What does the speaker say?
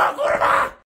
老公是吧。